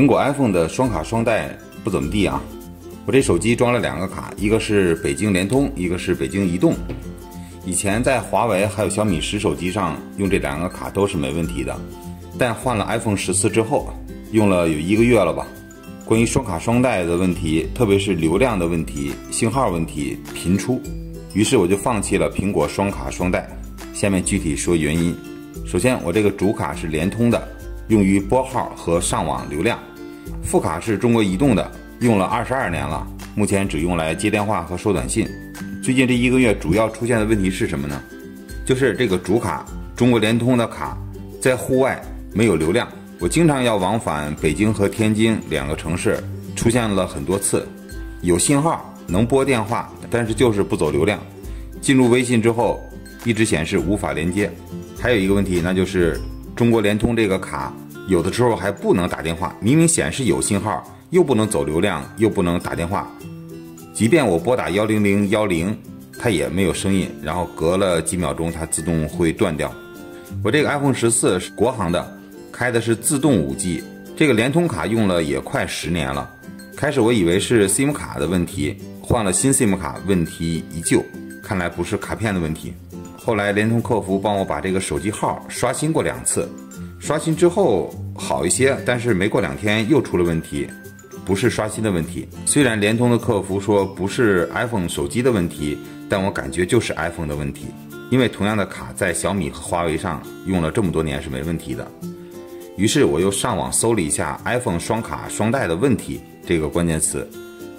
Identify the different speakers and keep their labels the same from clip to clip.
Speaker 1: 苹果 iPhone 的双卡双待不怎么地啊。我这手机装了两个卡，一个是北京联通，一个是北京移动。以前在华为还有小米十手机上用这两个卡都是没问题的，但换了 iPhone 十四之后，用了有一个月了吧。关于双卡双待的问题，特别是流量的问题、信号问题频出，于是我就放弃了苹果双卡双待。下面具体说原因。首先，我这个主卡是联通的。用于拨号和上网流量，副卡是中国移动的，用了二十二年了，目前只用来接电话和收短信。最近这一个月主要出现的问题是什么呢？就是这个主卡中国联通的卡在户外没有流量，我经常要往返北京和天津两个城市，出现了很多次，有信号能拨电话，但是就是不走流量。进入微信之后，一直显示无法连接。还有一个问题，那就是中国联通这个卡。有的时候还不能打电话，明明显示有信号，又不能走流量，又不能打电话。即便我拨打幺零零幺零，它也没有声音，然后隔了几秒钟，它自动会断掉。我这个 iPhone 十四是国行的，开的是自动五 G，这个联通卡用了也快十年了。开始我以为是 SIM 卡的问题，换了新 SIM 卡，问题依旧，看来不是卡片的问题。后来联通客服帮我把这个手机号刷新过两次。刷新之后好一些，但是没过两天又出了问题，不是刷新的问题。虽然联通的客服说不是 iPhone 手机的问题，但我感觉就是 iPhone 的问题。因为同样的卡在小米和华为上用了这么多年是没问题的。于是我又上网搜了一下 iPhone 双卡双待的问题这个关键词，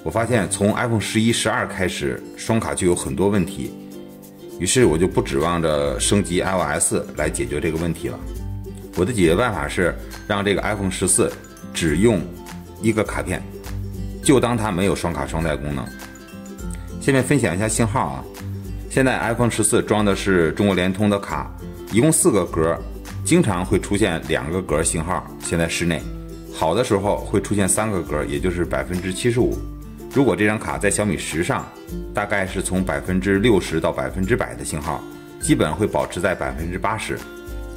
Speaker 1: 我发现从 iPhone 十一、十二开始双卡就有很多问题。于是我就不指望着升级 iOS 来解决这个问题了。我的解决办法是让这个 iPhone 十四只用一个卡片，就当它没有双卡双待功能。下面分享一下信号啊，现在 iPhone 十四装的是中国联通的卡，一共四个格，经常会出现两个格信号。现在室内好的时候会出现三个格，也就是百分之七十五。如果这张卡在小米十上，大概是从百分之六十到百分之百的信号，基本会保持在百分之八十。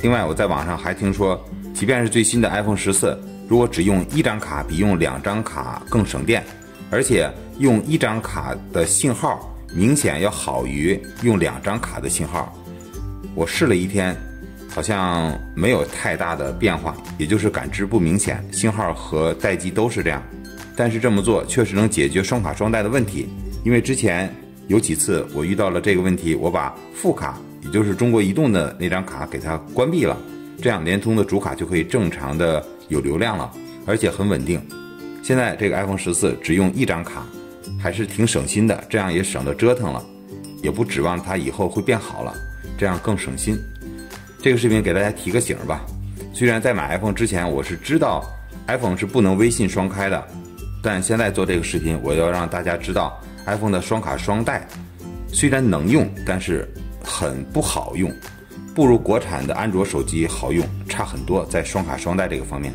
Speaker 1: 另外，我在网上还听说，即便是最新的 iPhone 十四，如果只用一张卡，比用两张卡更省电，而且用一张卡的信号明显要好于用两张卡的信号。我试了一天，好像没有太大的变化，也就是感知不明显，信号和待机都是这样。但是这么做确实能解决双卡双待的问题，因为之前有几次我遇到了这个问题，我把副卡。也就是中国移动的那张卡给它关闭了，这样联通的主卡就可以正常的有流量了，而且很稳定。现在这个 iPhone 十四只用一张卡，还是挺省心的，这样也省得折腾了，也不指望它以后会变好了，这样更省心。这个视频给大家提个醒吧，虽然在买 iPhone 之前我是知道 iPhone 是不能微信双开的，但现在做这个视频，我要让大家知道 iPhone 的双卡双待虽然能用，但是。很不好用，不如国产的安卓手机好用，差很多，在双卡双待这个方面。